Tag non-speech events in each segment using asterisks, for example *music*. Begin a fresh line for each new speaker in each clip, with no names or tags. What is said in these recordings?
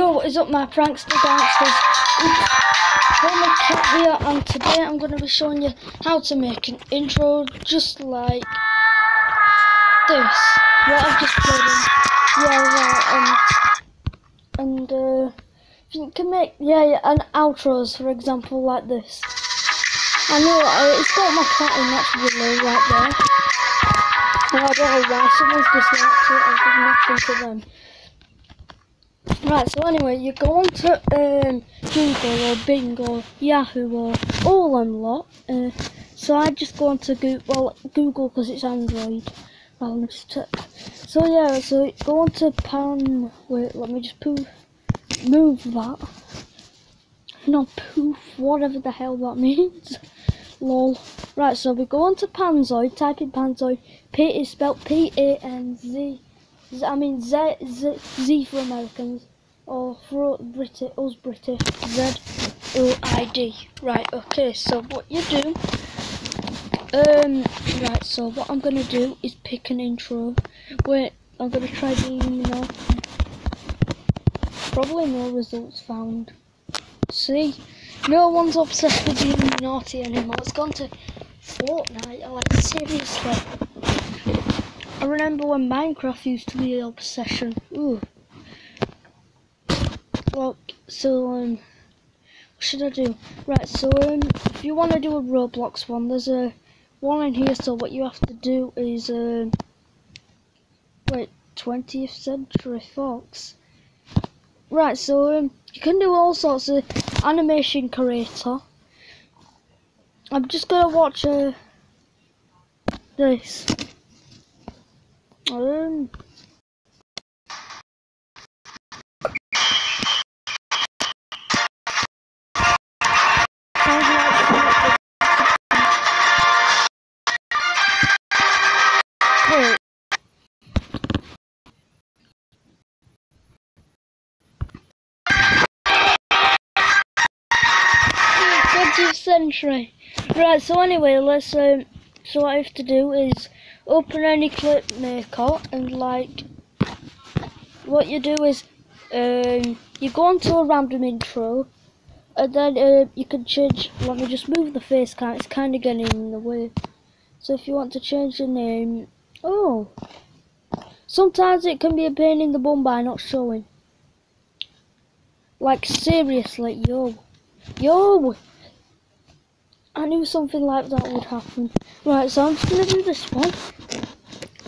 up my prankster gangsters? Homie Cat here and today I'm going to be showing you how to make an intro just like this. What I've just in. Yeah, yeah, and, and uh, you can make, yeah, yeah, and outros for example like this. I know, uh, it's got my cat in, that's really right there. Well, I don't know why someone's disliked it, I did nothing to them. Right, so anyway, you go on to um, Google or Bing or Yahoo or all them lot. Uh, so I just go on to Google, well, Google because it's Android. Well, let just so yeah, so go on to pan. Wait, let me just poof, move that. Not poof, whatever the hell that *laughs* means. Lol. Right, so we go on to Panzoid. Type in Panzoid. P is spelled P A N Z. I mean Z, Z, Z for Americans or for British, us British, Z O I D. Right, okay, so what you do, um, right, so what I'm gonna do is pick an intro. Wait, I'm gonna try the Illuminati. Probably no results found. See, no one's obsessed with being naughty anymore. It's gone to Fortnite. Like seriously. I remember when Minecraft used to be an obsession. Ooh. Well, so, um, what should I do? Right, so, um, if you want to do a Roblox one, there's a one in here, so what you have to do is, um, wait, 20th Century Fox. Right, so, um, you can do all sorts of animation creator. I'm just gonna watch, uh, this. Um, century. Right, so anyway, let's, um, so what I have to do is open any clip maker and like, what you do is, um, you go onto a random intro, and then uh, you can change, let me just move the face cam, it's kind of getting in the way. So if you want to change the name, oh, sometimes it can be a pain in the bum by not showing. Like seriously, yo, yo, I knew something like that would happen. Right, so I'm just gonna do this one.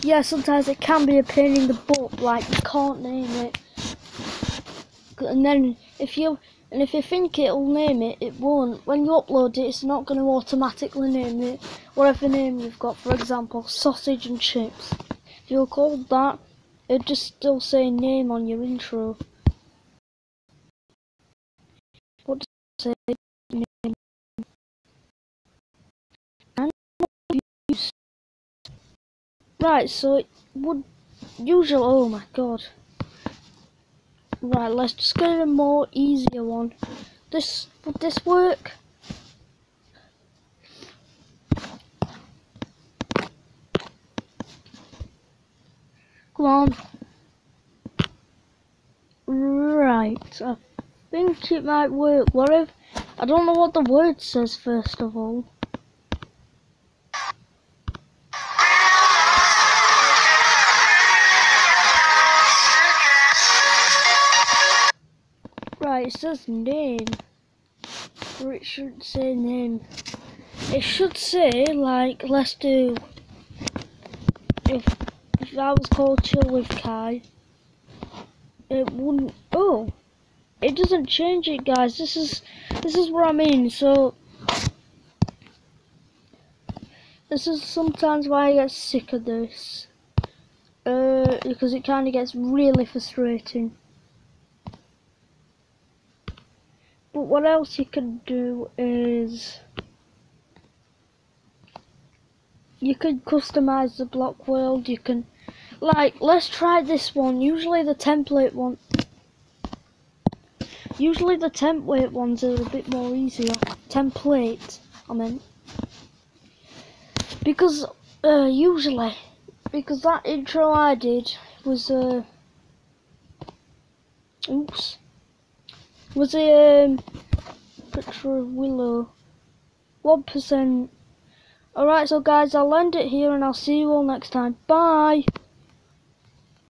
Yeah, sometimes it can be a pain in the butt, like you can't name it. And then if you and if you think it'll name it, it won't. When you upload it, it's not going to automatically name it whatever name you've got. For example, sausage and chips. If you're called that, it'd just still say name on your intro. What does it say? Name. Right, so it would usually. Oh my god. Right, let's just get a more easier one. This would this work? Come on. Right, I think it might work. What if I don't know what the word says first of all. It says name. Or it shouldn't say name. It should say, like, let's do... If, if that was called Chill with Kai, it wouldn't... Oh! It doesn't change it, guys. This is, this is what I mean. So, this is sometimes why I get sick of this. Uh, because it kind of gets really frustrating. But what else you can do is you can customize the block world. You can like let's try this one. Usually the template one. Usually the template ones are a bit more easier. Template, I mean. Because uh, usually, because that intro I did was uh, oops Was a um picture of Willow? One percent. Alright, so guys, I'll end it here and I'll see you all next time. Bye.